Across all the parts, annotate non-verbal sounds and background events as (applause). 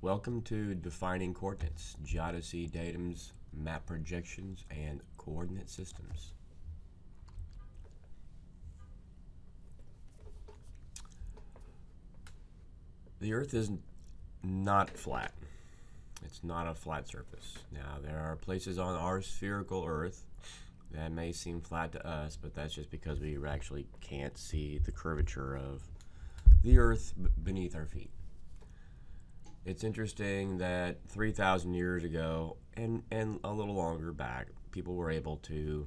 Welcome to Defining Coordinates, Geodesy Datums, Map Projections, and Coordinate Systems. The Earth is not flat. It's not a flat surface. Now, there are places on our spherical Earth that may seem flat to us, but that's just because we actually can't see the curvature of the Earth beneath our feet. It's interesting that 3,000 years ago, and, and a little longer back, people were able to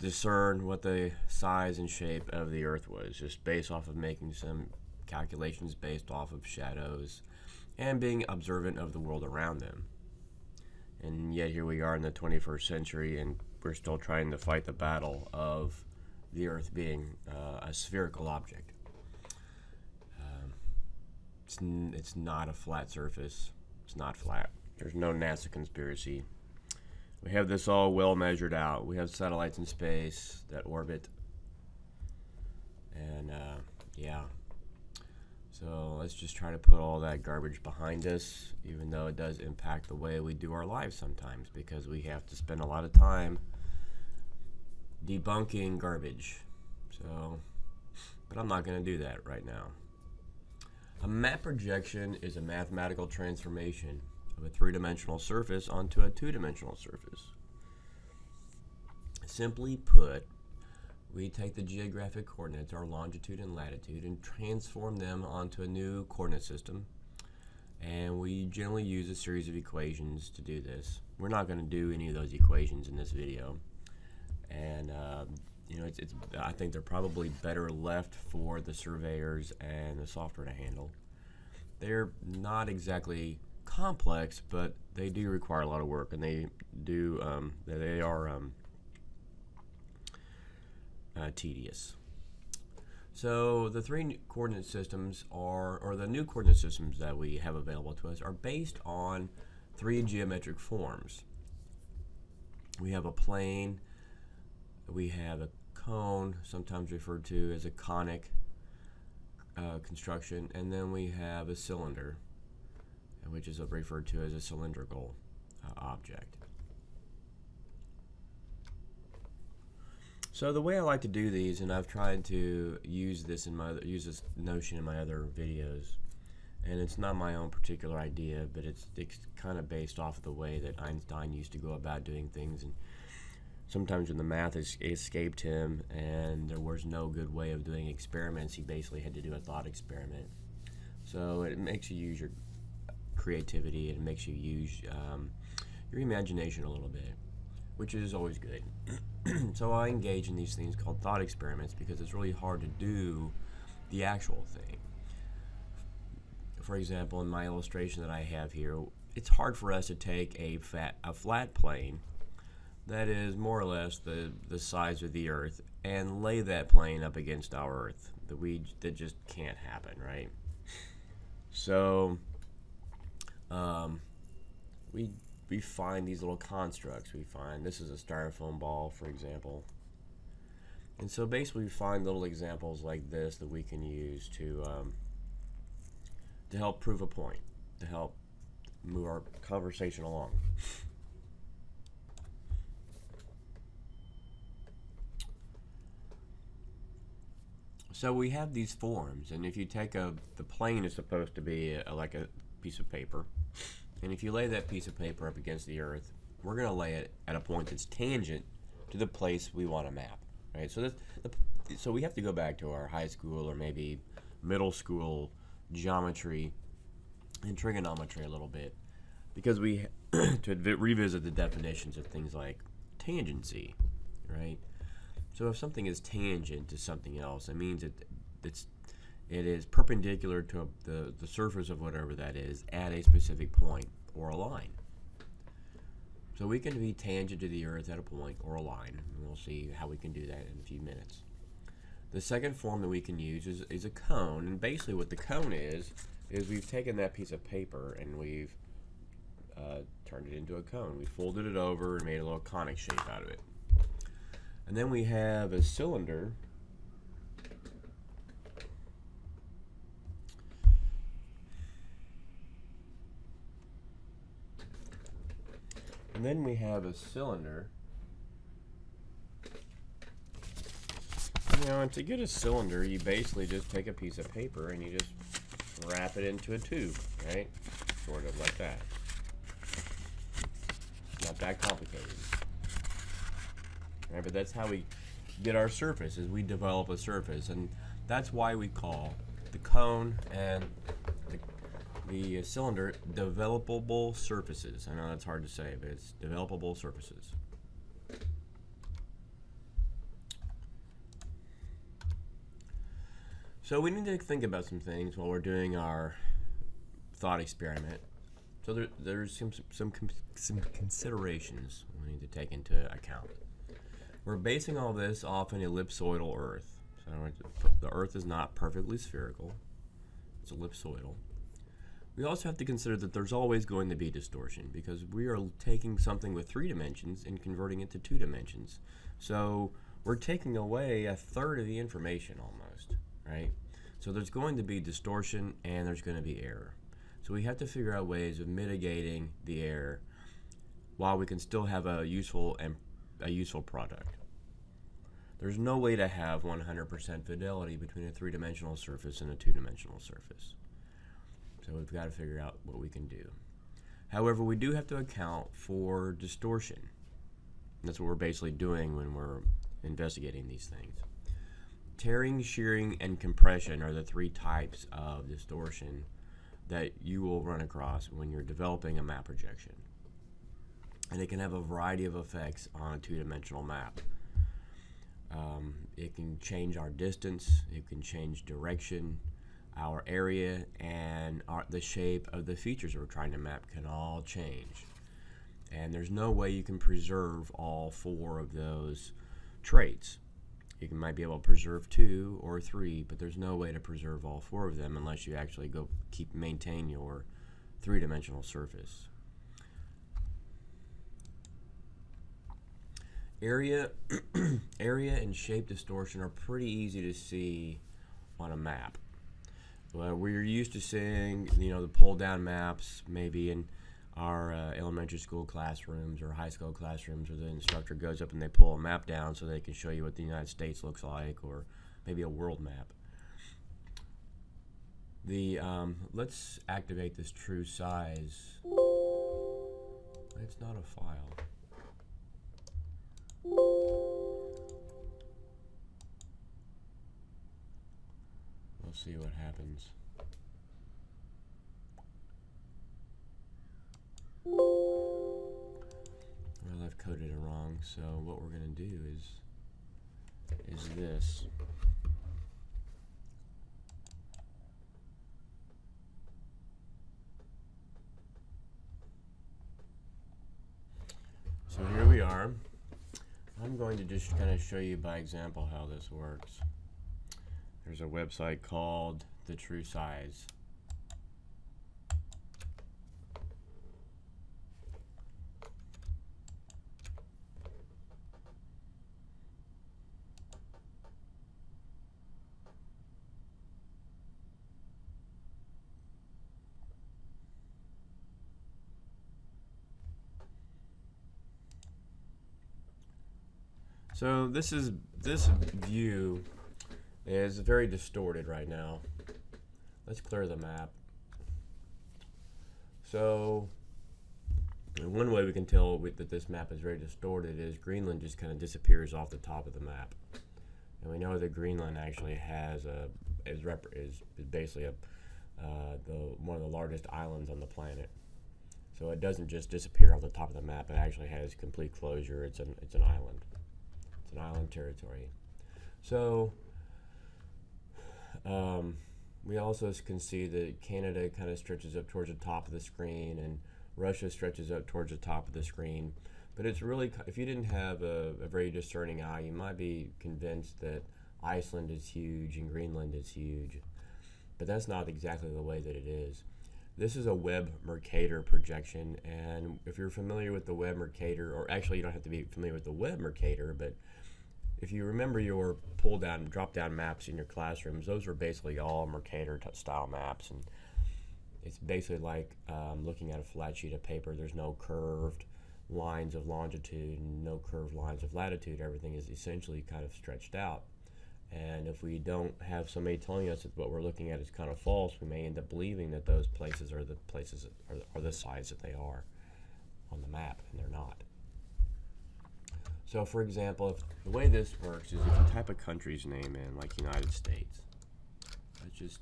discern what the size and shape of the Earth was, just based off of making some calculations based off of shadows and being observant of the world around them. And yet here we are in the 21st century, and we're still trying to fight the battle of the Earth being uh, a spherical object. It's, it's not a flat surface. It's not flat. There's no NASA conspiracy. We have this all well measured out. We have satellites in space that orbit. And uh, yeah, so let's just try to put all that garbage behind us, even though it does impact the way we do our lives sometimes because we have to spend a lot of time debunking garbage. So, but I'm not going to do that right now. A map projection is a mathematical transformation of a three dimensional surface onto a two dimensional surface. Simply put, we take the geographic coordinates, our longitude and latitude, and transform them onto a new coordinate system. And we generally use a series of equations to do this. We're not going to do any of those equations in this video. And, uh, you know, it's, it's, I think they're probably better left for the surveyors and the software to handle. They're not exactly complex, but they do require a lot of work, and they do, um, they are um, uh, tedious. So the three coordinate systems are, or the new coordinate systems that we have available to us, are based on three geometric forms. We have a plane, we have a cone, sometimes referred to as a conic uh, construction, and then we have a cylinder, which is referred to as a cylindrical uh, object. So the way I like to do these, and I've tried to use this in my use this notion in my other videos, and it's not my own particular idea, but it's it's kind of based off of the way that Einstein used to go about doing things, and sometimes when the math es- escaped him and there was no good way of doing experiments, he basically had to do a thought experiment. So it makes you use your creativity, it makes you use um, your imagination a little bit, which is always good. (clears throat) so I engage in these things called thought experiments because it's really hard to do the actual thing. For example, in my illustration that I have here, it's hard for us to take a fat a flat plane that is more or less the the size of the Earth and lay that plane up against our Earth. That we that just can't happen, right? So um, we we find these little constructs. We find this is a styrofoam ball, for example. And so basically, we find little examples like this that we can use to um, to help prove a point, to help move our conversation along. So we have these forms, and if you take a, the plane is supposed to be a, like a piece of paper, and if you lay that piece of paper up against the earth, we're going to lay it at a point that's tangent to the place we want to map, right? So this, the, so we have to go back to our high school or maybe middle school geometry and trigonometry a little bit because we (clears throat) to revisit the definitions of things like tangency, right? So if something is tangent to something else, it means it it's it is perpendicular to the, the surface of whatever that is at a specific point or a line. So we can be tangent to the earth at a point or a line. And we'll see how we can do that in a few minutes. The second form that we can use is, is a cone. And basically what the cone is, is we've taken that piece of paper and we've uh, turned it into a cone. We folded it over and made a little conic shape out of it. And then we have a cylinder. And then we have a cylinder. You know, and to get a cylinder, you basically just take a piece of paper and you just wrap it into a tube, right? Sort of like that. Not that complicated. Right, but that's how we get our surface, is we develop a surface. And that's why we call the cone and the, the cylinder developable surfaces. I know that's hard to say, but it's developable surfaces. So we need to think about some things while we're doing our thought experiment. So there, there's some some some considerations we need to take into account. We're basing all this off an ellipsoidal Earth. So the Earth is not perfectly spherical; it's ellipsoidal. We also have to consider that there's always going to be distortion because we are taking something with three dimensions and converting it to two dimensions. So we're taking away a third of the information almost right? So there's going to be distortion and there's going to be error. So we have to figure out ways of mitigating the error while we can still have a useful and a useful product. There's no way to have 100% fidelity between a three-dimensional surface and a two-dimensional surface. So we've got to figure out what we can do. However, we do have to account for distortion. That's what we're basically doing when we're investigating these things. Tearing, shearing, and compression are the three types of distortion that you will run across when you're developing a map projection. And it can have a variety of effects on a two-dimensional map. Um, it can change our distance, it can change direction, our area, and our, the shape of the features we're trying to map can all change. And there's no way you can preserve all four of those traits you might be able to preserve two or three, but there's no way to preserve all four of them unless you actually go keep maintain your three-dimensional surface. Area, (clears throat) area and shape distortion are pretty easy to see on a map. Well, we're used to seeing, you know, the pull-down maps, maybe in our uh, elementary school classrooms or high school classrooms where the instructor goes up and they pull a map down so they can show you what the United States looks like or maybe a world map. The um, let's activate this true size. It's not a file. We'll see what happens. Well, I've coded it wrong, so what we're going to do is is this. So here we are. I'm going just kind of show you by example how this works. There's a website called The True Size. So this is this view is very distorted right now. Let's clear the map. So one way we can tell that this map is very distorted is Greenland just kind of disappears off the top of the map. And we know that Greenland actually has a is rep, is, is basically a uh, the one of the largest islands on the planet. So it doesn't just disappear off the top of the map. It actually has complete closure. It's an it's an island an island territory. So um, we also can see that Canada kind of stretches up towards the top of the screen and Russia stretches up towards the top of the screen. But it's really, if you didn't have a, a very discerning eye, you might be convinced that Iceland is huge and Greenland is huge. But that's not exactly the way that it is. This is a Web Mercator projection, and if you're familiar with the Web Mercator, or actually you don't have to be familiar with the Web Mercator, but if you remember your pull down, drop down maps in your classrooms, those are basically all Mercator style maps, and it's basically like um, looking at a flat sheet of paper. There's no curved lines of longitude no curved lines of latitude. Everything is essentially kind of stretched out. And if we don't have somebody telling us that what we're looking at is kind of false, we may end up believing that those places are the places are, are the size that they are on the map, and they're not. So, for example, if the way this works is if you type a country's name in, like United States, let's just,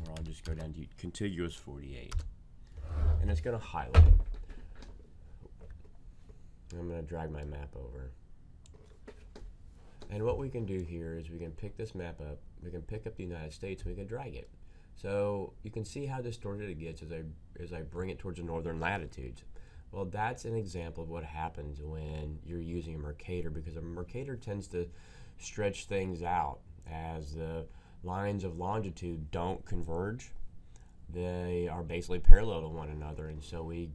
or I'll just go down to contiguous 48, and it's going to highlight. I'm going to drag my map over. And what we can do here is we can pick this map up, we can pick up the United States, and we can drag it. So you can see how distorted it gets as I, as I bring it towards the northern latitudes. Well, that's an example of what happens when you're using a Mercator because a Mercator tends to stretch things out as the lines of longitude don't converge. They are basically parallel to one another, and so we,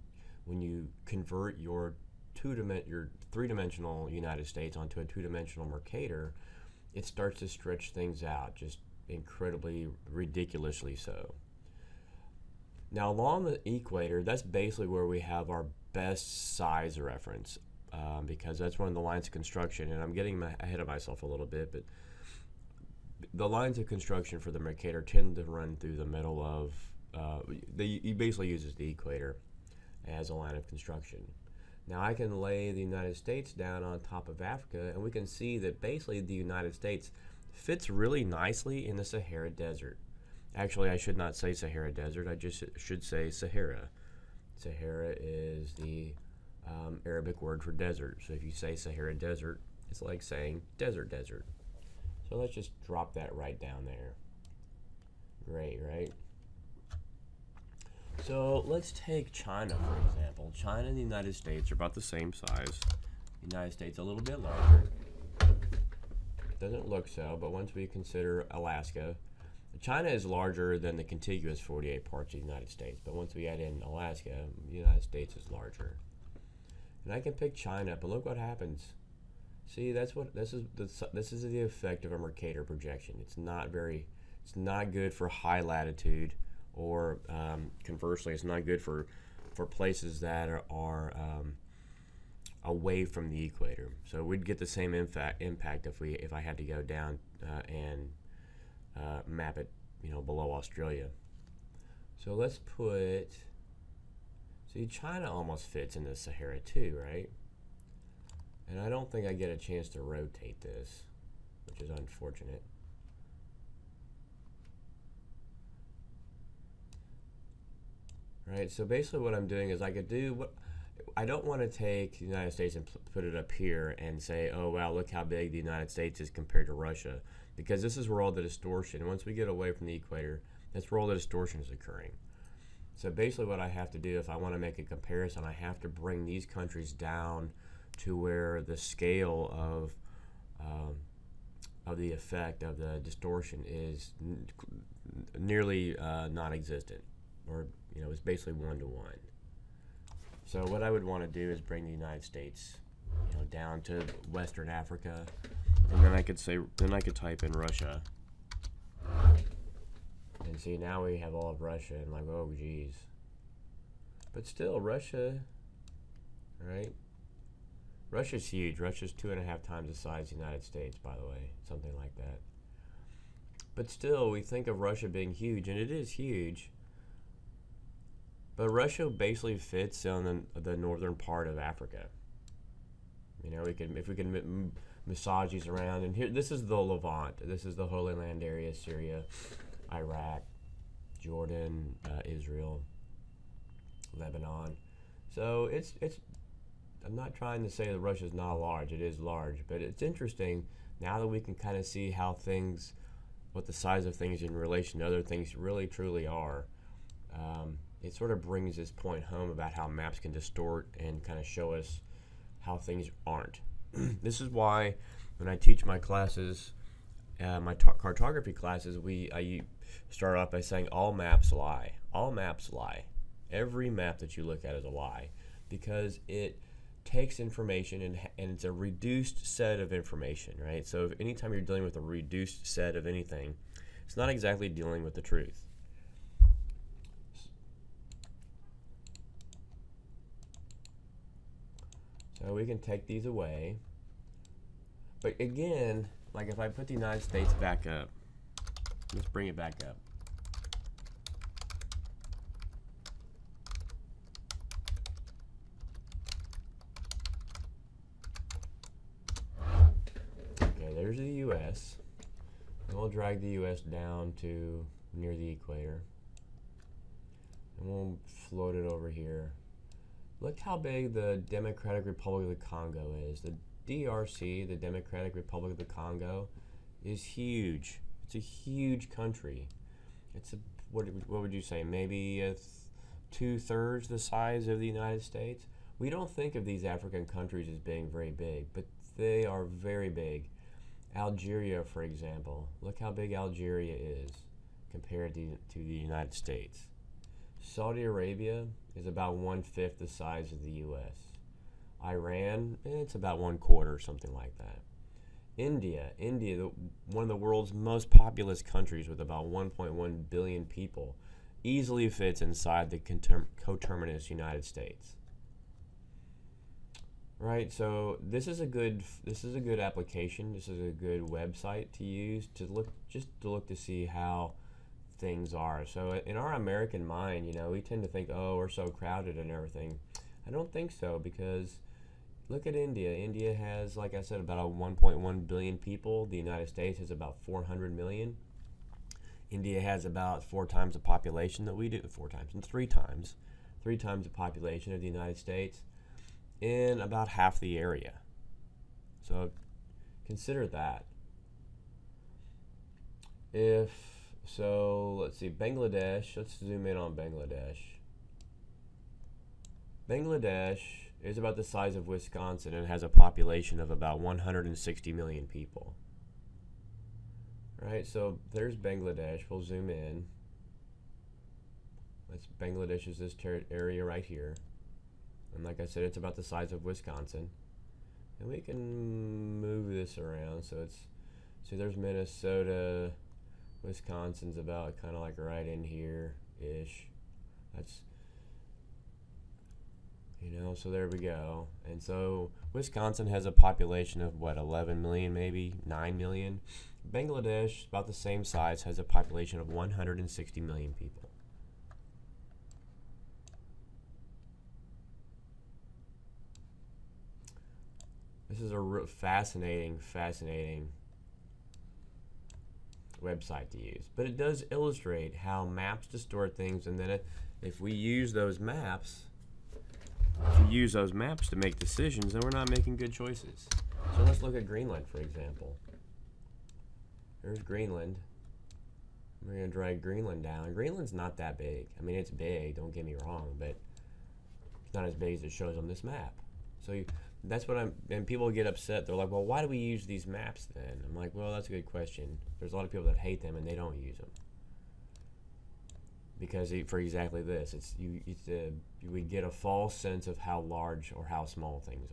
when you convert your two your three-dimensional United States onto a two-dimensional Mercator, it starts to stretch things out, just incredibly, ridiculously so. Now, along the equator, that's basically where we have our best size reference um, because that's one of the lines of construction. And I'm getting my, ahead of myself a little bit, but the lines of construction for the Mercator tend to run through the middle of. Uh, they, he basically uses the equator as a line of construction. Now I can lay the United States down on top of Africa, and we can see that basically the United States fits really nicely in the Sahara Desert. Actually, I should not say Sahara Desert. I just should say Sahara. Sahara is the um, Arabic word for desert. So if you say Sahara Desert, it's like saying desert desert. So let's just drop that right down there. Great, right? So let's take China, for example. China and the United States are about the same size. The United States a little bit larger. Doesn't look so, but once we consider Alaska, China is larger than the contiguous 48 parts of the United States, but once we add in Alaska, the United States is larger. And I can pick China, but look what happens. See, that's what this is. The, this is the effect of a Mercator projection. It's not very. It's not good for high latitude or um, conversely, it's not good for for places that are, are um, away from the equator. So we'd get the same impact impact if we if I had to go down uh, and uh, map it, you know, below Australia. So let's put. See, China almost fits in the Sahara too, right? And I don't think I get a chance to rotate this, which is unfortunate. right? So basically, what I'm doing is I could do what I don't want to take the United States and put it up here and say, oh wow, look how big the United States is compared to Russia, because this is where all the distortion. Once we get away from the equator, that's where all the distortion is occurring. So basically, what I have to do if I want to make a comparison, I have to bring these countries down to where the scale of um, of the effect of the distortion is nearly uh, non-existent, or you know, it's basically one to one. So what I would want to do is bring the United States, you know, down to Western Africa, and then I could say, then I could type in Russia, and see now we have all of Russia, and like, oh geez. But still, Russia, right? Russia's huge. Russia's two and a half times the size of the United States, by the way, something like that. But still, we think of Russia being huge, and it is huge. But Russia basically fits on the, the northern part of Africa. You know, we can if we can m- massage these around, and here this is the Levant. This is the Holy Land area: Syria, Iraq, Jordan, uh, Israel, Lebanon. So it's it's. I'm not trying to say that Russia is not large. It is large, but it's interesting now that we can kind of see how things, what the size of things in relation to other things really truly are. Um, it sort of brings this point home about how maps can distort and kind of show us how things aren't. (clears throat) this is why when I teach my classes, uh, my cartography classes, we I start off by saying all maps lie. All maps lie. Every map that you look at is a lie because it takes information and, and it's a reduced set of information, right? So if anytime you're dealing with a reduced set of anything, it's not exactly dealing with the truth. So we can take these away. But again, like if I put the United States back up, let's bring it back up. Okay, there's the U.S. And we'll drag the U.S. down to near the equator. And we'll float it over here. Look how big the Democratic Republic of the Congo is. The DRC, the Democratic Republic of the Congo, is huge. It's a huge country. It's a what, what would you say? Maybe th two thirds the size of the United States. We don't think of these African countries as being very big, but they are very big. Algeria, for example, look how big Algeria is compared to, to the United States. Saudi Arabia is about one fifth the size of the U.S. Iran, eh, it's about one quarter, something like that. India, India, the, one of the world's most populous countries with about 1.1 billion people, easily fits inside the coterminous United States. Right, so this is a good this is a good application. This is a good website to use to look just to look to see how things are. So in our American mind, you know, we tend to think, oh, we're so crowded and everything. I don't think so because look at India. India has, like I said, about 1.1 billion people. The United States has about 400 million. India has about four times the population that we do, four times and three times, three times the population of the United States in about half the area. So consider that. If so, let's see, Bangladesh, let's zoom in on Bangladesh. Bangladesh is about the size of Wisconsin and has a population of about 160 million people. Right, so there's Bangladesh. We'll zoom in. That's Bangladesh is this area right here. And like I said, it's about the size of Wisconsin. And we can move this around. So it's, see there's Minnesota, Wisconsin's about kind of like right in here-ish. That's, you know, so there we go. And so Wisconsin has a population of what, 11 million maybe, 9 million. Bangladesh, about the same size, has a population of 160 million people. This is a fascinating, fascinating website to use. But it does illustrate how maps distort things, and then it, if we use those maps, if we use those maps to make decisions, then we're not making good choices. So let's look at Greenland, for example. There's Greenland. We're going to drag Greenland down. Greenland's not that big. I mean, it's big, don't get me wrong, but it's not as big as it shows on this map. So you, that's what I'm. And people get upset. They're like, "Well, why do we use these maps then?" I'm like, "Well, that's a good question. There's a lot of people that hate them and they don't use them because for exactly this, it's you. It's a, we get a false sense of how large or how small things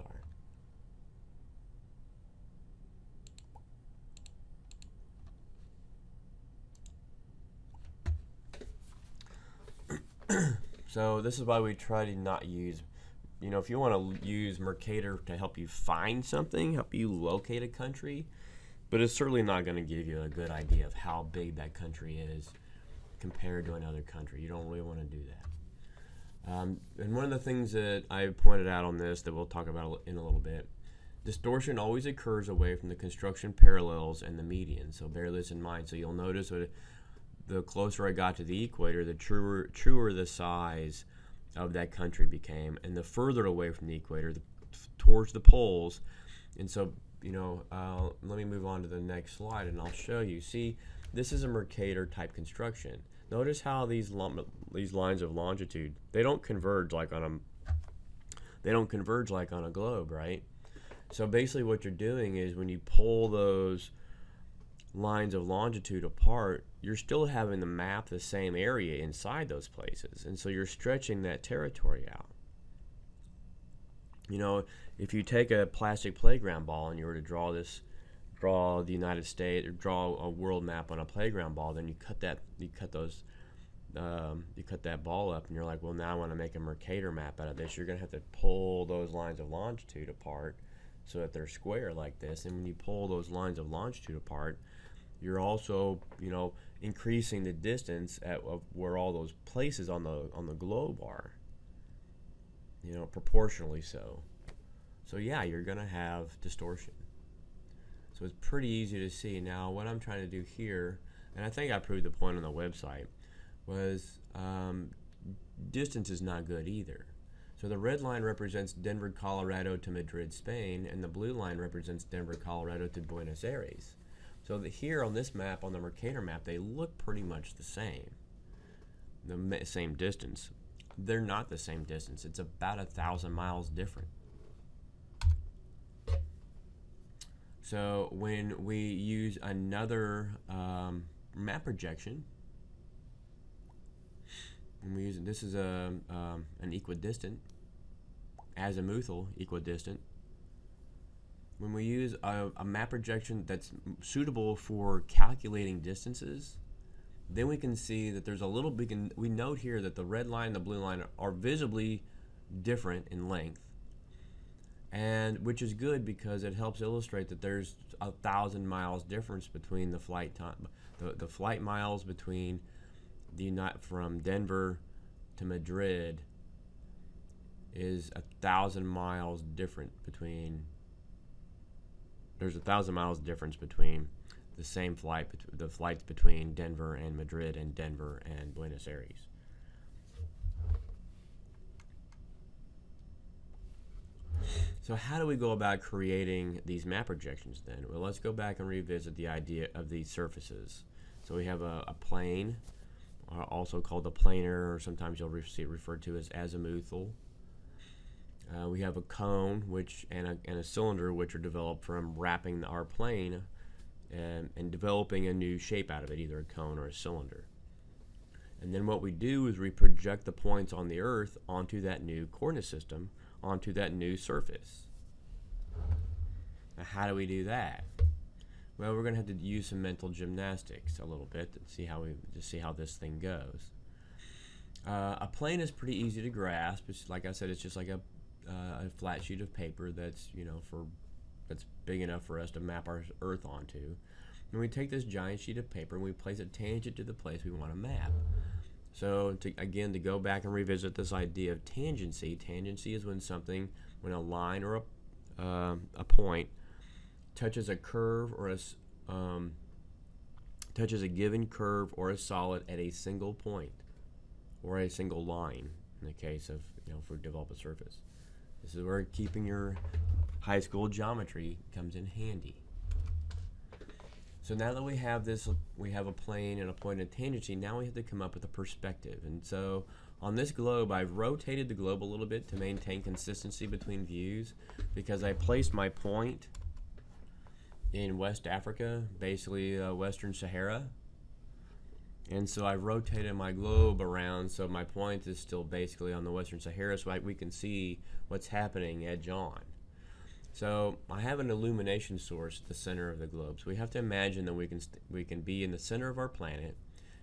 are. (clears throat) so this is why we try to not use you know, if you want to use Mercator to help you find something, help you locate a country, but it's certainly not going to give you a good idea of how big that country is compared to another country. You don't really want to do that. Um, and one of the things that I pointed out on this that we'll talk about in a little bit, distortion always occurs away from the construction parallels and the median. So bear this in mind. So you'll notice that the closer I got to the equator, the truer, truer the size of that country became, and the further away from the equator, the, towards the poles. And so, you know, uh, let me move on to the next slide, and I'll show you. See, this is a Mercator type construction. Notice how these these lines of longitude they don't converge like on a they don't converge like on a globe, right? So basically, what you're doing is when you pull those lines of longitude apart, you're still having to map the same area inside those places. And so you're stretching that territory out. You know, if you take a plastic playground ball and you were to draw this, draw the United States or draw a world map on a playground ball, then you cut that, you cut those, um, you cut that ball up, and you're like, well, now I want to make a Mercator map out of this. You're gonna have to pull those lines of longitude apart so that they're square like this. And when you pull those lines of longitude apart, you're also, you know, increasing the distance at of where all those places on the on the globe are. You know, proportionally so. So yeah, you're gonna have distortion. So it's pretty easy to see. Now, what I'm trying to do here, and I think I proved the point on the website, was um, distance is not good either. So the red line represents Denver, Colorado to Madrid, Spain, and the blue line represents Denver, Colorado to Buenos Aires. So here on this map, on the Mercator map, they look pretty much the same, the same distance. They're not the same distance. It's about a thousand miles different. So when we use another um, map projection, when we use this is a um, an equidistant, azimuthal equidistant. When we use a, a map projection that's suitable for calculating distances, then we can see that there's a little bit. We note here that the red line and the blue line are visibly different in length and which is good because it helps illustrate that there's a thousand miles difference between the flight time, the, the flight miles between the United from Denver to Madrid is a thousand miles different between. There's a thousand miles difference between the same flight, the flights between Denver and Madrid and Denver and Buenos Aires. So how do we go about creating these map projections then? Well, let's go back and revisit the idea of these surfaces. So we have a, a plane, uh, also called a planar, or sometimes you'll see it referred to as azimuthal. Uh, we have a cone, which and a, and a cylinder, which are developed from wrapping our plane and, and developing a new shape out of it, either a cone or a cylinder. And then what we do is we project the points on the Earth onto that new coordinate system, onto that new surface. Now, how do we do that? Well, we're going to have to use some mental gymnastics a little bit to see how we to see how this thing goes. Uh, a plane is pretty easy to grasp. It's like I said, it's just like a, uh, a flat sheet of paper that's you know for that's big enough for us to map our Earth onto. And we take this giant sheet of paper and we place a tangent to the place we want to map. So to, again, to go back and revisit this idea of tangency, tangency is when something, when a line or a, uh, a point touches a curve or a um, touches a given curve or a solid at a single point or a single line. In the case of you know, for develop a surface, this is where keeping your high school geometry comes in handy. So now that we have this, we have a plane and a point of tangency, now we have to come up with a perspective. And so on this globe, I've rotated the globe a little bit to maintain consistency between views because I placed my point in West Africa, basically uh, Western Sahara. And so I rotated my globe around so my point is still basically on the Western Sahara so I, we can see what's happening edge on. So I have an illumination source at the center of the globe. So we have to imagine that we can we can be in the center of our planet,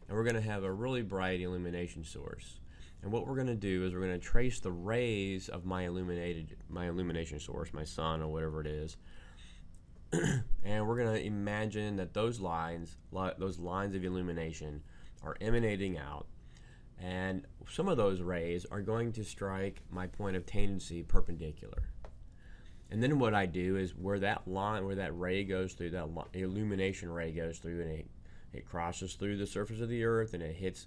and we're going to have a really bright illumination source. And what we're going to do is we're going to trace the rays of my illuminated my illumination source, my sun or whatever it is, (clears throat) and we're going to imagine that those lines, li those lines of illumination, are emanating out, and some of those rays are going to strike my point of tangency perpendicular. And then what I do is where that line, where that ray goes through, that illumination ray goes through, and it, it crosses through the surface of the Earth and it hits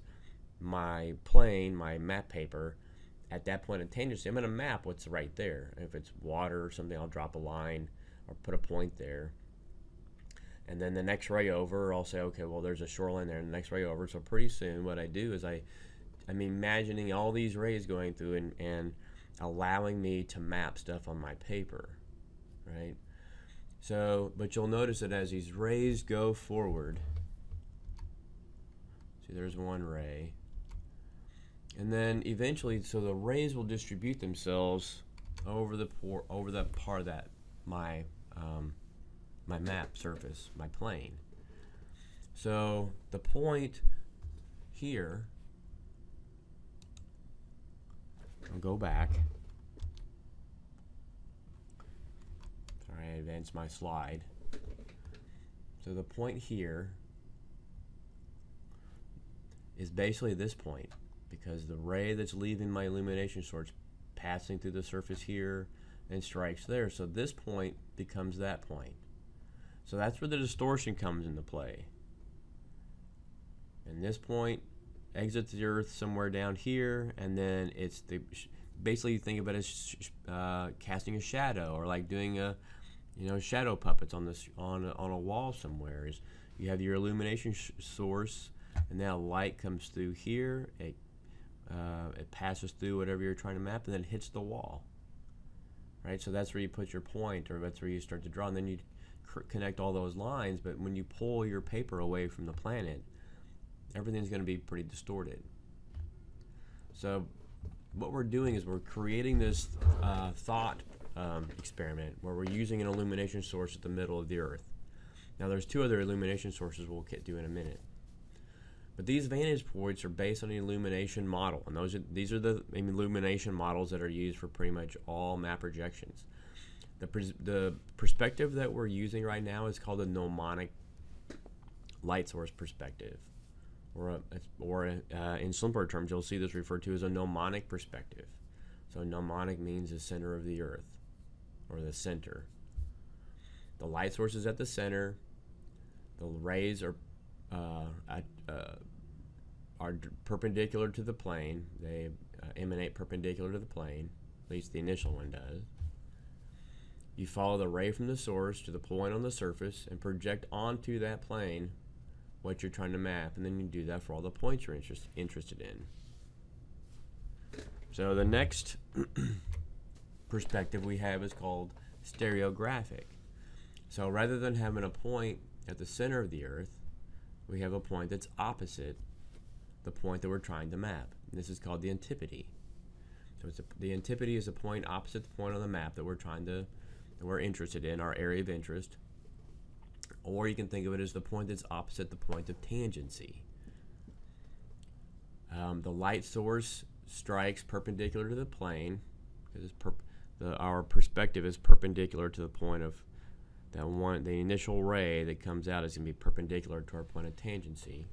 my plane, my map paper. At that point of tangency, I'm going to map what's right there. If it's water or something, I'll drop a line or put a point there. And then the next ray over, I'll say, okay, well, there's a shoreline there, and the next ray over. So pretty soon, what I do is I, I'm imagining all these rays going through and, and allowing me to map stuff on my paper, right? So, but you'll notice that as these rays go forward, see there's one ray, and then eventually, so the rays will distribute themselves over the por over that part of that my um, my map surface, my plane. So the point here I'll go back. Sorry, I advanced my slide. So the point here is basically this point because the ray that's leaving my illumination source passing through the surface here and strikes there. So this point becomes that point. So that's where the distortion comes into play. And this point exits the Earth somewhere down here, and then it's the basically you think of it as uh, casting a shadow or like doing a you know shadow puppets on this on a, on a wall somewhere. Is you have your illumination source, and now light comes through here. It uh, it passes through whatever you're trying to map, and then it hits the wall. Right, so that's where you put your point, or that's where you start to draw, and then you connect all those lines. But when you pull your paper away from the planet, everything's going to be pretty distorted. So what we're doing is we're creating this uh, thought um, experiment where we're using an illumination source at the middle of the Earth. Now there's two other illumination sources we'll get to in a minute. But these vantage points are based on the illumination model, and those are, these are the illumination models that are used for pretty much all map projections. The, the perspective that we're using right now is called a gnomonic light source perspective or, a, or a, uh, in simpler terms, you'll see this referred to as a gnomonic perspective. So gnomonic means the center of the earth, or the center. The light source is at the center. The rays are uh, at, uh, are perpendicular to the plane. They uh, emanate perpendicular to the plane. At least the initial one does. You follow the ray from the source to the point on the surface and project onto that plane what you're trying to map, and then you do that for all the points you're interest, interested in. So the next (clears throat) perspective we have is called stereographic. So rather than having a point at the center of the Earth, we have a point that's opposite the point that we're trying to map. And this is called the antipode. So a, the antipode is a point opposite the point on the map that we're trying to, we're interested in, our area of interest or you can think of it as the point that's opposite the point of tangency. Um, the light source strikes perpendicular to the plane because the, our perspective is perpendicular to the point of that one. The initial ray that comes out is going to be perpendicular to our point of tangency.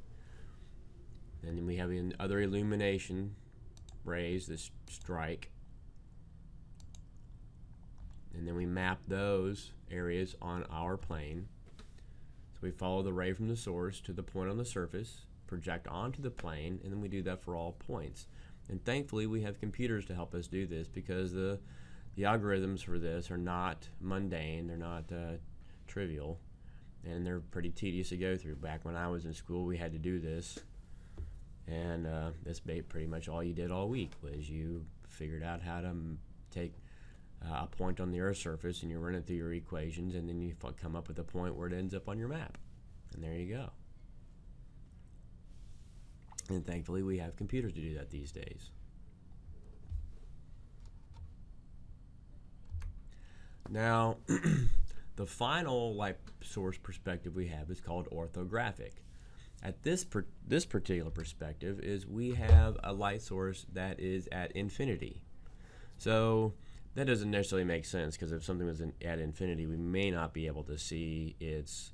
And then we have other illumination rays that strike. And then we map those areas on our plane So we follow the ray from the source to the point on the surface, project onto the plane, and then we do that for all points. And thankfully, we have computers to help us do this because the the algorithms for this are not mundane, they're not uh, trivial, and they're pretty tedious to go through. Back when I was in school, we had to do this, and uh, that's pretty much all you did all week was you figured out how to take uh, a point on the Earth's surface and you run it through your equations, and then you come up with a point where it ends up on your map. And there you go. And thankfully, we have computers to do that these days. Now, (clears throat) the final light source perspective we have is called orthographic. At this per this particular perspective is we have a light source that is at infinity. So that doesn't necessarily make sense because if something was in, at infinity, we may not be able to see its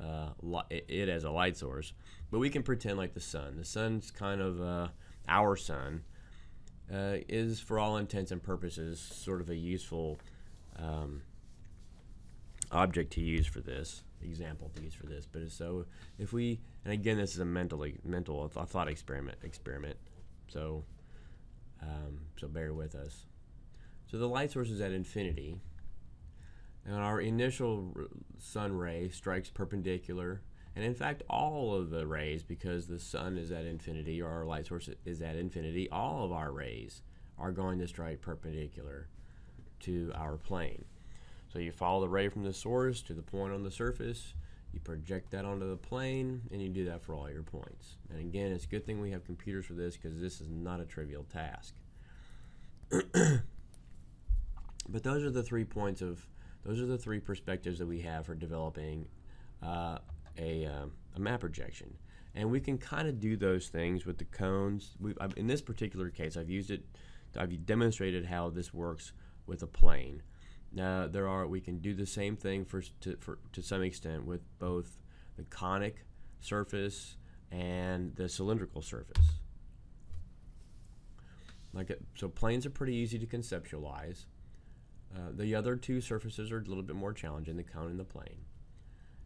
uh, li- it as a light source. But we can pretend like the sun. The sun's kind of uh, our sun. Uh, is for all intents and purposes sort of a useful um, object to use for this example to use for this. But so if we and again this is a mentally mental thought experiment experiment. So um, so bear with us. So the light source is at infinity, and our initial sun ray strikes perpendicular. And in fact, all of the rays, because the sun is at infinity, or our light source is at infinity, all of our rays are going to strike perpendicular to our plane. So you follow the ray from the source to the point on the surface, you project that onto the plane, and you do that for all your points. And again, it's a good thing we have computers for this because this is not a trivial task. (clears throat) But those are the three points of those are the three perspectives that we have for developing uh, a, uh, a map projection. And we can kind of do those things with the cones. in this particular case, I've used it I've demonstrated how this works with a plane. Now there are we can do the same thing for to, for, to some extent with both the conic surface and the cylindrical surface. Like it, so, planes are pretty easy to conceptualize. Uh, the other two surfaces are a little bit more challenging: the cone and the plane.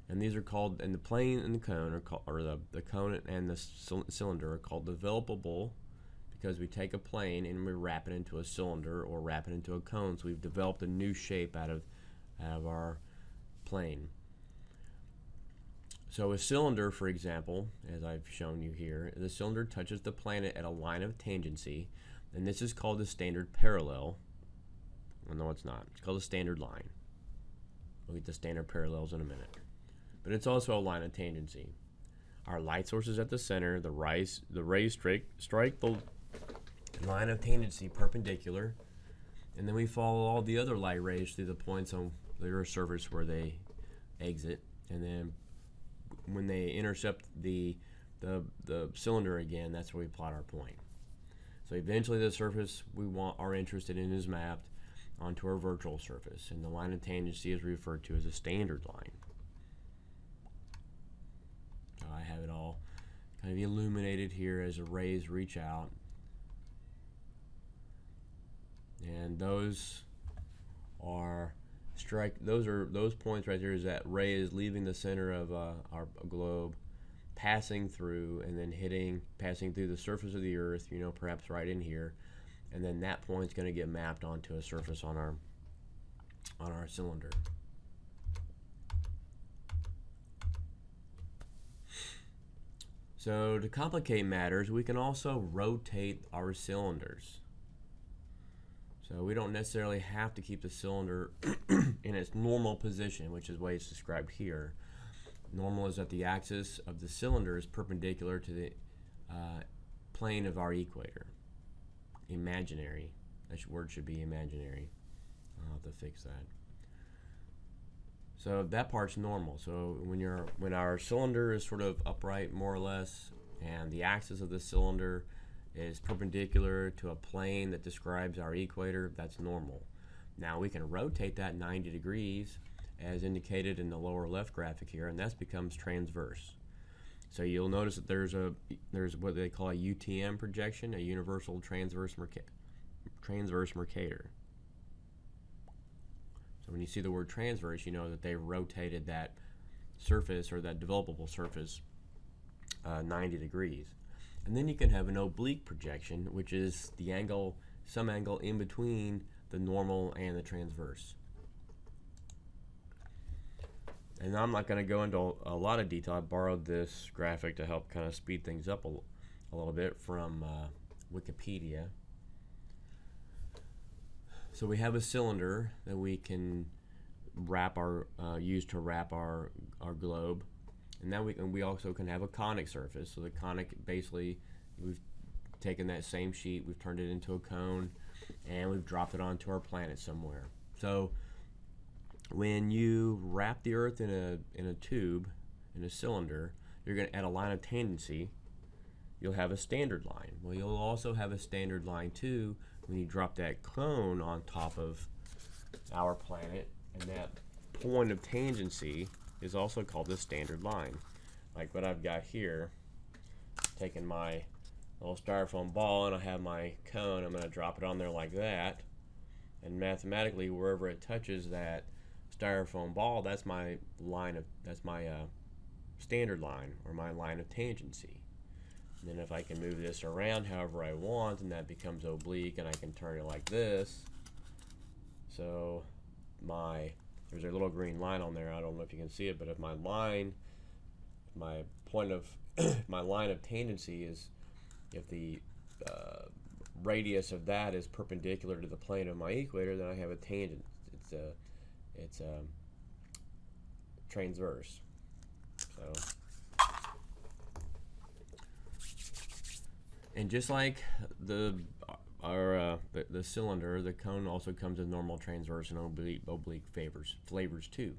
And these are called, and the plane and the cone are called, or the the cone and the cylinder are called developable because we take a plane and we wrap it into a cylinder or wrap it into a cone. So we've developed a new shape out of out of our plane. So a cylinder, for example, as I've shown you here, the cylinder touches the planet at a line of tangency, and this is called the standard parallel. Well, no, it's not. It's called a standard line. We'll get the standard parallels in a minute. But it's also a line of tangency. Our light source is at the center. The, rise, the rays strike, strike the line of tangency perpendicular, and then we follow all the other light rays through the points on the Earth's surface where they exit, and then when they intercept the, the, the cylinder again, that's where we plot our point. So eventually the surface we want are interested in is mapped onto our virtual surface, and the line of tangency is referred to as a standard line. I have it all kind of illuminated here as the rays reach out. And those are strike those are those points right there is that ray is leaving the center of uh, our globe passing through and then hitting passing through the surface of the earth you know perhaps right in here and then that point is going to get mapped onto a surface on our on our cylinder so to complicate matters we can also rotate our cylinders so we don't necessarily have to keep the cylinder (clears throat) in its normal position, which is way it's described here. Normal is that the axis of the cylinder is perpendicular to the uh, plane of our equator. Imaginary. That word should be imaginary. I'll have to fix that. So that part's normal. So when you're when our cylinder is sort of upright more or less, and the axis of the cylinder is perpendicular to a plane that describes our equator, that's normal. Now we can rotate that 90 degrees as indicated in the lower left graphic here, and that becomes transverse. So you'll notice that there's a there's what they call a UTM projection, a universal transverse transverse Mercator. So when you see the word transverse, you know that they've rotated that surface or that developable surface uh, 90 degrees. And then you can have an oblique projection, which is the angle, some angle in between the normal and the transverse. And I'm not going to go into a lot of detail. I borrowed this graphic to help kind of speed things up a, a little bit from uh, Wikipedia. So we have a cylinder that we can wrap our uh, use to wrap our our globe and then we, can, we also can have a conic surface. So the conic, basically, we've taken that same sheet, we've turned it into a cone, and we've dropped it onto our planet somewhere. So when you wrap the Earth in a, in a tube, in a cylinder, you're going to, add a line of tangency, you'll have a standard line. Well, you'll also have a standard line too when you drop that cone on top of our planet, and that point of tangency is also called the standard line. Like what I've got here, taking my little styrofoam ball and I have my cone, I'm going to drop it on there like that. And mathematically, wherever it touches that styrofoam ball, that's my line of, that's my uh, standard line or my line of tangency. And then if I can move this around however I want, and that becomes oblique, and I can turn it like this. So my there's a little green line on there. I don't know if you can see it, but if my line, my point of, (coughs) my line of tangency is, if the uh, radius of that is perpendicular to the plane of my equator, then I have a tangent. It's a, it's a transverse. So, and just like the our uh, the, the cylinder, the cone also comes with normal transverse and oblique, oblique favors, flavors too.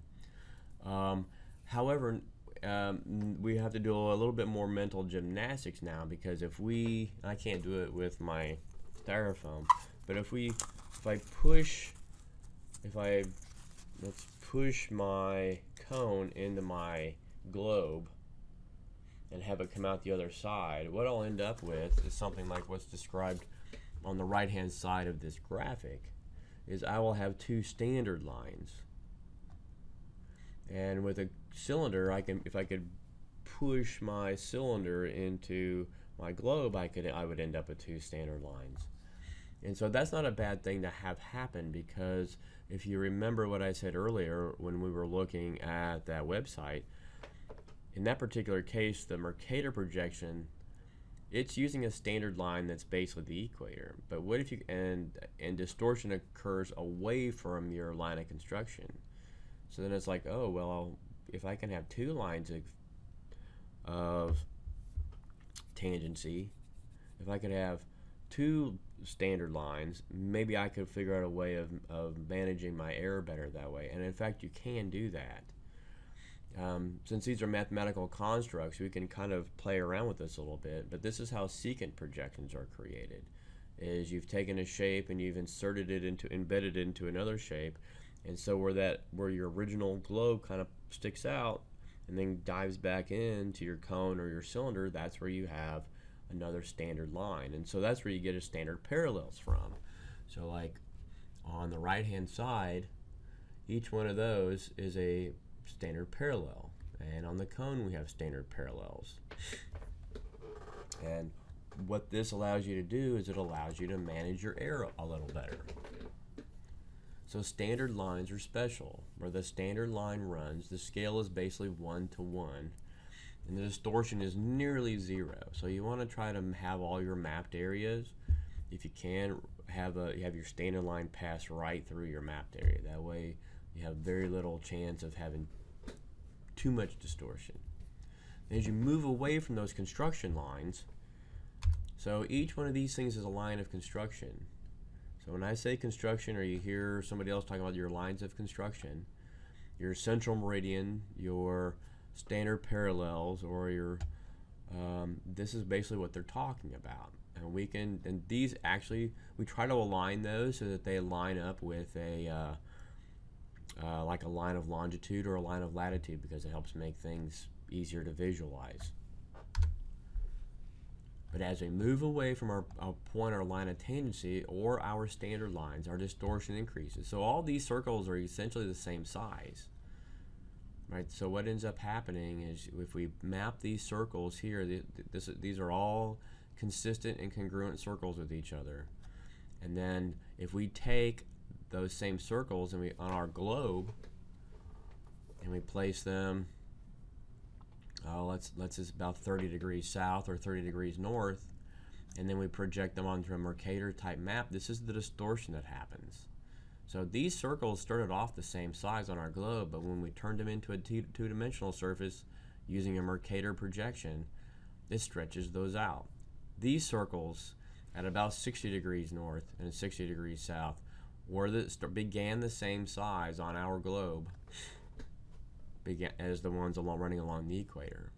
Um, however, um, we have to do a little bit more mental gymnastics now because if we, I can't do it with my styrofoam, But if we, if I push, if I, let's push my cone into my globe and have it come out the other side, what I'll end up with is something like what's described on the right hand side of this graphic is I will have two standard lines. And with a cylinder, I can if I could push my cylinder into my globe, I could I would end up with two standard lines. And so that's not a bad thing to have happen because if you remember what I said earlier when we were looking at that website, in that particular case, the Mercator projection, it's using a standard line that's basically the equator. But what if you and and distortion occurs away from your line of construction? So then it's like, oh well, if I can have two lines of of tangency, if I could have two standard lines, maybe I could figure out a way of, of managing my error better that way. And in fact, you can do that. Um, since these are mathematical constructs, we can kind of play around with this a little bit, but this is how secant projections are created. Is you've taken a shape and you've inserted it into, embedded into another shape, and so where that, where your original globe kind of sticks out and then dives back into your cone or your cylinder, that's where you have another standard line. And so that's where you get a standard parallels from. So like on the right hand side, each one of those is a standard parallel. And on the cone, we have standard parallels. And what this allows you to do is it allows you to manage your error a little better. So standard lines are special. Where the standard line runs, the scale is basically one to one, and the distortion is nearly zero. So you want to try to have all your mapped areas. If you can, have a have your standard line pass right through your mapped area. That way, you have very little chance of having too much distortion. As you move away from those construction lines, so each one of these things is a line of construction. So when I say construction or you hear somebody else talking about your lines of construction, your central meridian, your standard parallels, or your um, this is basically what they're talking about. And we can and these actually we try to align those so that they line up with a uh, uh, like a line of longitude or a line of latitude because it helps make things easier to visualize. But as we move away from our, our point or line of tangency or our standard lines, our distortion increases. So all these circles are essentially the same size. Right, so what ends up happening is if we map these circles here, this, these are all consistent and congruent circles with each other. And then if we take those same circles and we on our globe and we place them uh, let's let's just about 30 degrees south or 30 degrees north and then we project them onto a Mercator type map this is the distortion that happens so these circles started off the same size on our globe but when we turned them into a two-dimensional surface using a Mercator projection it stretches those out these circles at about 60 degrees north and 60 degrees south were the, began the same size on our globe as the ones along, running along the equator.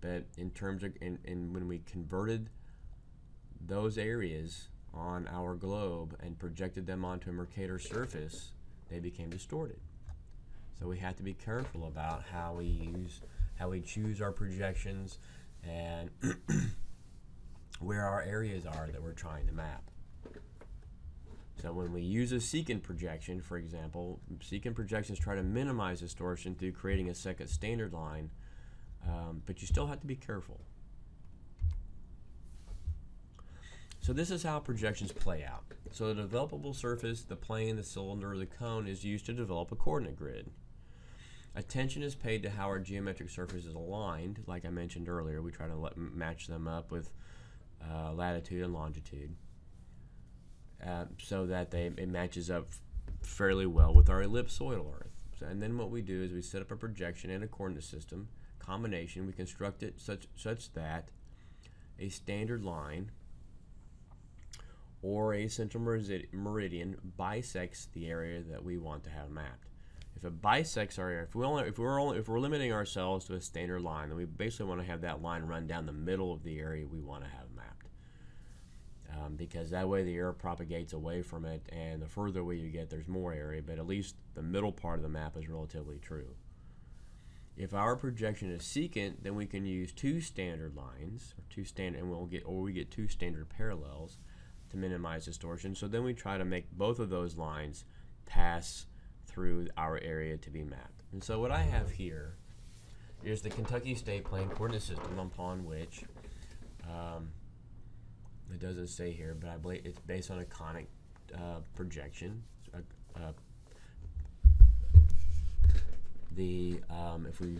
But in terms of, in, in when we converted those areas on our globe and projected them onto a Mercator surface, they became distorted. So we have to be careful about how we use, how we choose our projections and (clears throat) where our areas are that we're trying to map. So when we use a secant projection, for example, secant projections try to minimize distortion through creating a second standard line, um, but you still have to be careful. So this is how projections play out. So the developable surface, the plane, the cylinder, the cone is used to develop a coordinate grid. Attention is paid to how our geometric surface is aligned. Like I mentioned earlier, we try to let, match them up with uh, latitude and longitude. Uh, so that they it matches up fairly well with our ellipsoidal Earth. So, and then what we do is we set up a projection and a coordinate system combination. We construct it such such that a standard line or a central meridian bisects the area that we want to have mapped. If it bisects our area, if we only, if we're only, if we're limiting ourselves to a standard line, then we basically want to have that line run down the middle of the area we want to have mapped. Um, because that way the air propagates away from it, and the further away you get, there's more area, but at least the middle part of the map is relatively true. If our projection is secant, then we can use two standard lines, or two standard, and we'll get, or we get two standard parallels to minimize distortion. So then we try to make both of those lines pass through our area to be mapped. And so what I have here is the Kentucky State Plane Coordinate System upon which um, it doesn't say here, but I believe it's based on a conic uh, projection. The um, if we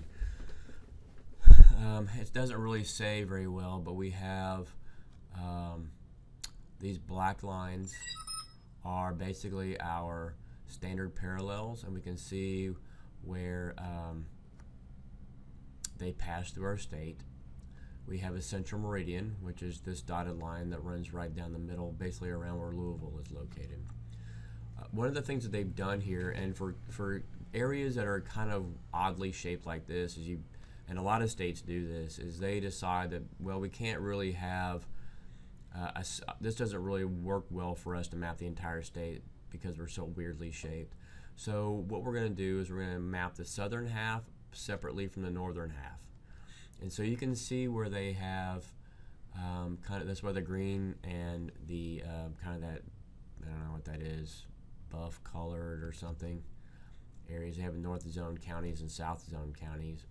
um, it doesn't really say very well, but we have um, these black lines are basically our standard parallels, and we can see where um, they pass through our state. We have a central meridian, which is this dotted line that runs right down the middle, basically around where Louisville is located. Uh, one of the things that they've done here, and for, for areas that are kind of oddly shaped like this, is you, and a lot of states do this, is they decide that, well, we can't really have, uh, a, this doesn't really work well for us to map the entire state because we're so weirdly shaped. So what we're going to do is we're going to map the southern half separately from the northern half. And so you can see where they have um, kind of that's where the green and the uh, kind of that I don't know what that is buff colored or something areas. They have north zone counties and south zone counties.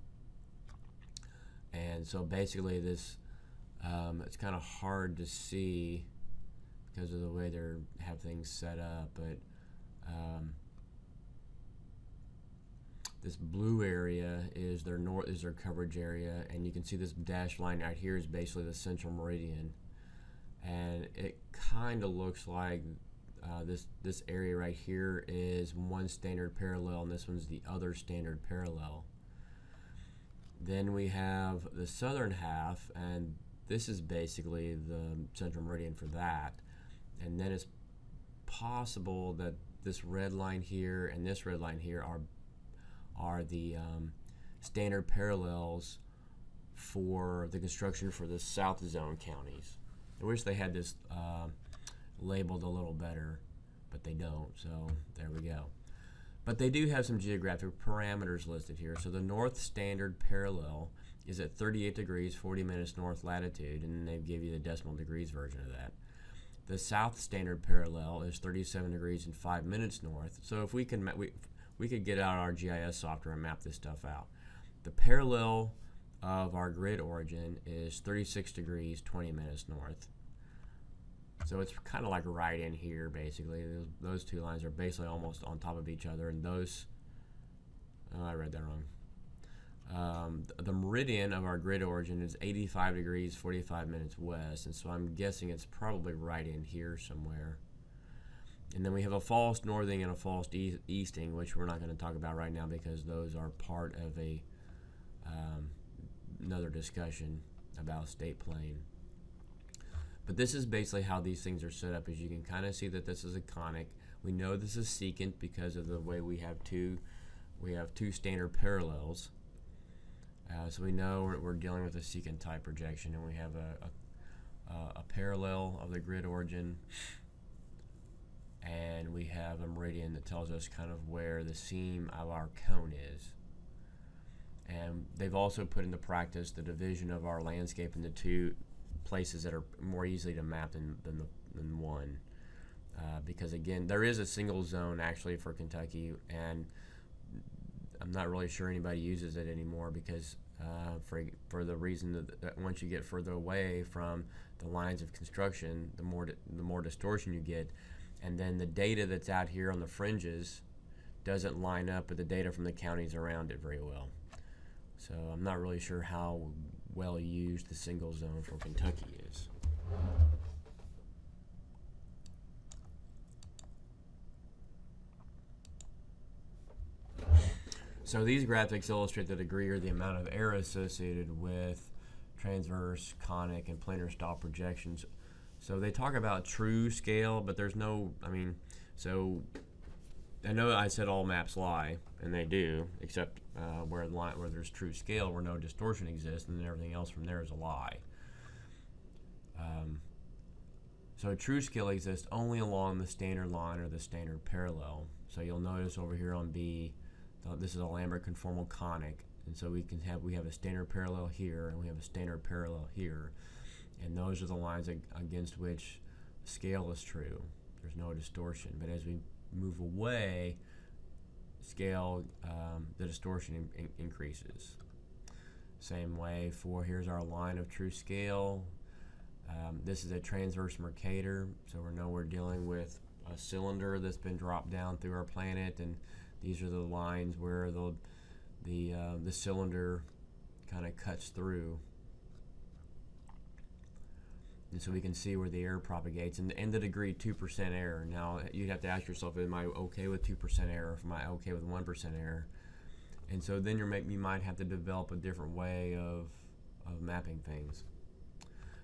And so basically this um, it's kind of hard to see because of the way they have things set up, but um, this blue area is their north is their coverage area, and you can see this dashed line out here is basically the central meridian, and it kind of looks like uh, this this area right here is one standard parallel, and this one's the other standard parallel. Then we have the southern half, and this is basically the central meridian for that. And then it's possible that this red line here and this red line here are are the um, standard parallels for the construction for the South Zone counties. I wish they had this uh, labeled a little better, but they don't, so there we go. But they do have some geographic parameters listed here. So the North Standard Parallel is at 38 degrees, 40 minutes north latitude, and they give you the decimal degrees version of that. The South Standard Parallel is 37 degrees and 5 minutes north. So if we can, we, we could get out our GIS software and map this stuff out. The parallel of our grid origin is 36 degrees 20 minutes north. So it's kind of like right in here, basically. Those, those, two lines are basically almost on top of each other, and those. Oh, I read that wrong. Um, the, meridian of our grid origin is 85 degrees 45 minutes west, and so I'm guessing it's probably right in here somewhere. And then we have a false northing and a false e easting, which we're not going to talk about right now because those are part of a um, another discussion about state plane. But this is basically how these things are set up. As you can kind of see that this is a conic. We know this is secant because of the way we have two we have two standard parallels. Uh, so we know we're, we're, dealing with a secant type projection, and we have a, a, a parallel of the grid origin and we have a meridian that tells us kind of where the seam of our cone is. And they've also put into practice the division of our landscape into two places that are more easily to map than, than, the, than one. Uh, because again, there is a single zone actually for Kentucky, and I'm not really sure anybody uses it anymore because uh, for for the reason that, that, once you get further away from the lines of construction, the more the more distortion you get, and then the data that's out here on the fringes doesn't line up with the data from the counties around it very well. So I'm not really sure how well used the single zone for Kentucky is. So these graphics illustrate the degree or the amount of error associated with transverse, conic, and planar style projections so they talk about true scale, but there's no, I mean, so I know I said all maps lie, and they do, except uh, where, line, where there's true scale, where no distortion exists, and then everything else from there is a lie. Um, So true scale exists only along the standard line or the standard parallel. So you'll notice over here on B, this is a Lambert conformal conic, and so we can have we have a standard parallel here and we have a standard parallel here, and those are the lines against which scale is true. There's no distortion. But as we move away, scale um, the distortion in, in increases. Same way for here's our line of true scale. Um, this is a transverse Mercator, so we know we're dealing with a cylinder that's been dropped down through our planet, and these are the lines where the the uh, the cylinder kind of cuts through, and so we can see where the air propagates, and, and the degree two percent error. Now you'd have to ask yourself, am I okay with two percent error? Am I okay with one percent error? And so then you're you might have to develop a different way of of mapping things.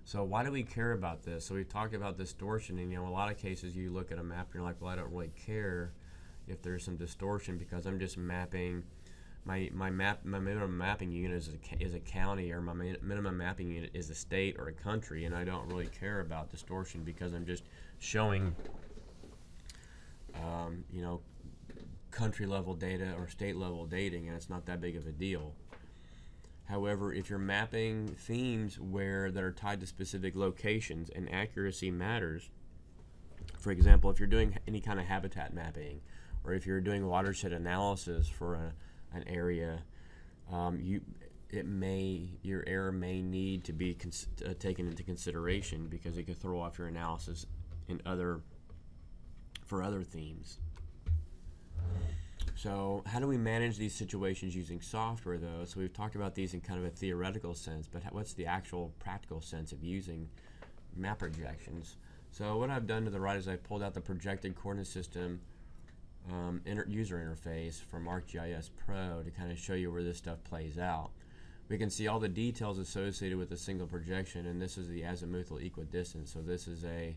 So why do we care about this? So we talked about distortion, and you know, a lot of cases you look at a map and you're like, well, I don't really care if there's some distortion because I'm just mapping my my map my minimum mapping unit is a, is a county or my minimum mapping unit is a state or a country, and I don't really care about distortion because I'm just showing, um, you know, country level data or state level dating, and it's not that big of a deal. However, if you're mapping themes where that are tied to specific locations and accuracy matters, for example, if you're doing any kind of habitat mapping, or if you're doing watershed analysis for a, an area, um, you it may your error may need to be cons- uh, taken into consideration because it could throw off your analysis in other for other themes. So, how do we manage these situations using software, though? So, we've talked about these in kind of a theoretical sense, but what's the actual practical sense of using map projections? So, what I've done to the right is I've pulled out the projected coordinate system um, inter- user interface from ArcGIS Pro to kind of show you where this stuff plays out. We can see all the details associated with a single projection, and this is the azimuthal equidistance. So, this is a,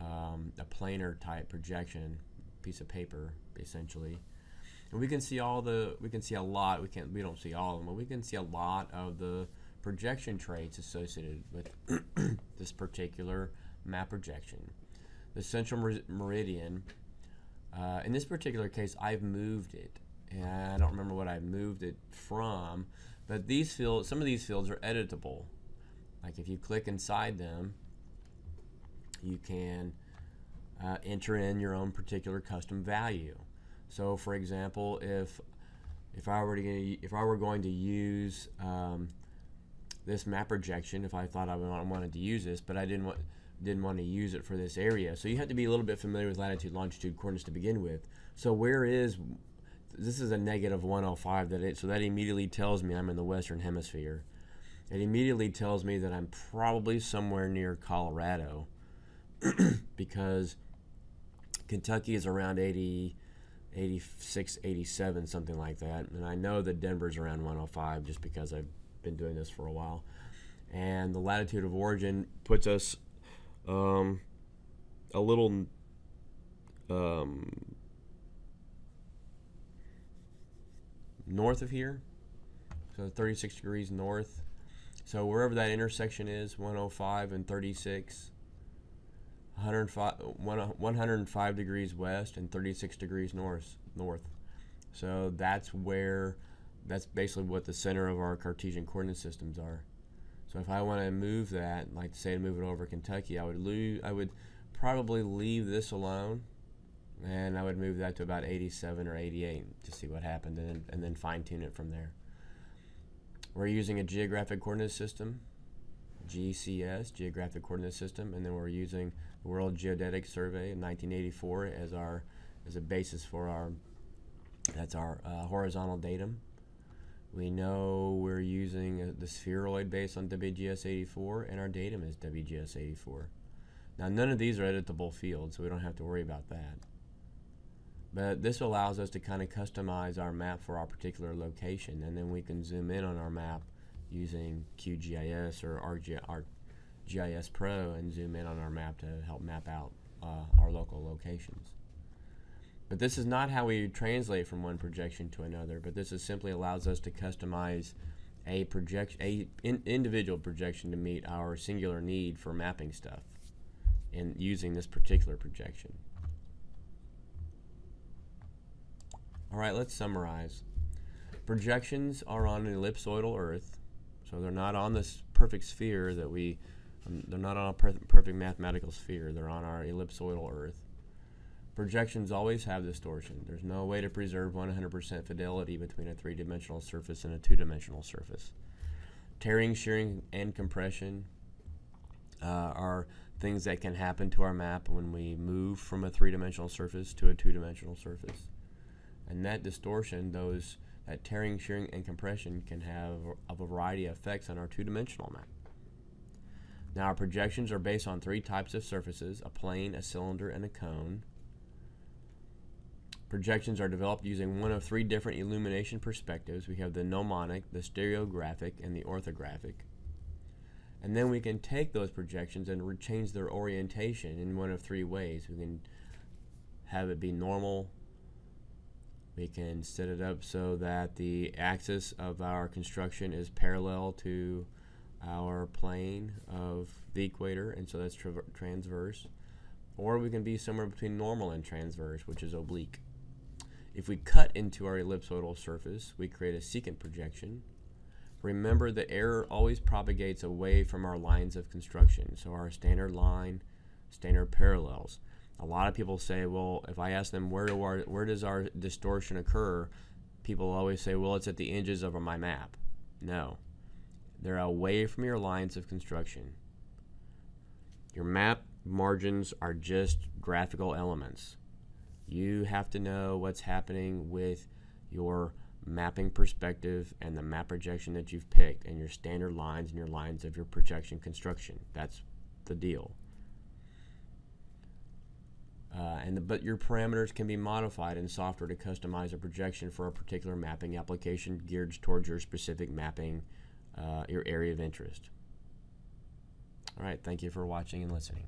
um, a planar type projection, piece of paper, essentially and we can see all the we can see a lot we can't we don't see all of them but we can see a lot of the projection traits associated with (clears throat) this particular map projection the central meridian uh, in this particular case I've moved it. And I don't remember what I moved it from but these fields some of these fields are editable. Like if you click inside them you can uh, enter in your own particular custom value. So, for example, if if I were to if I were going to use um, this map projection, if I thought I wanted to use this, but I didn't want didn't want to use it for this area. So you have to be a little bit familiar with latitude, longitude coordinates to begin with. So where is this is a negative 105 that it so that immediately tells me I'm in the western hemisphere. It immediately tells me that I'm probably somewhere near Colorado (clears throat) because Kentucky is around 80 86, 87, something like that. And I know that Denver's around 105 just because I've been doing this for a while. And the latitude of origin puts us um, a little um, north of here. So 36 degrees north. So wherever that intersection is, 105 and 36, 105, 105 degrees west and 36 degrees north. North. So that's where, that's basically what the center of our Cartesian coordinate systems are. So if I want to move that, like say to move it over Kentucky, I would lose, I would probably leave this alone, and I would move that to about 87 or 88 to see what happened, and then, and then fine tune it from there. We're using a geographic coordinate system, GCS, Geographic Coordinate System, and then we're using the World Geodetic Survey in 1984 as our as a basis for our that's our uh, horizontal datum. We know we're using uh, the spheroid based on WGS84, and our datum is WGS84. Now, none of these are editable fields, so we don't have to worry about that. But this allows us to kind of customize our map for our particular location, and then we can zoom in on our map using QGIS or ArcGIS, Pro and zoom in on our map to help map out uh, our local locations. But this is not how we translate from one projection to another, but this is simply allows us to customize a projection, a in individual projection to meet our singular need for mapping stuff and using this particular projection. All right, let's summarize. Projections are on an ellipsoidal Earth, so they're not on this perfect sphere that we, um, they're not on a per perfect mathematical sphere. They're on our ellipsoidal Earth. Projections always have distortion. There's no way to preserve 100% fidelity between a three-dimensional surface and a two-dimensional surface. Tearing, shearing, and compression uh, are things that can happen to our map when we move from a three-dimensional surface to a two-dimensional surface. And that distortion, those that tearing, shearing, and compression can have a variety of effects on our two-dimensional map. Now our projections are based on three types of surfaces, a plane, a cylinder, and a cone. Projections are developed using one of three different illumination perspectives. We have the gnomonic, the stereographic, and the orthographic. And then we can take those projections and change their orientation in one of three ways. We can have it be normal. We can set it up so that the axis of our construction is parallel to our plane of the equator, and so that's transverse. Or we can be somewhere between normal and transverse, which is oblique. If we cut into our ellipsoidal surface, we create a secant projection. Remember the error always propagates away from our lines of construction, so our standard line, standard parallels. A lot of people say, well, if I ask them where, do our, where does our distortion occur, people always say, well, it's at the edges of my map. No, they're away from your lines of construction. Your map margins are just graphical elements. You have to know what's happening with your mapping perspective and the map projection that you've picked and your standard lines and your lines of your projection construction. That's the deal. Uh, and the, but your parameters can be modified in software to customize a projection for a particular mapping application geared towards your specific mapping, uh, your area of interest. All right, thank you for watching and listening.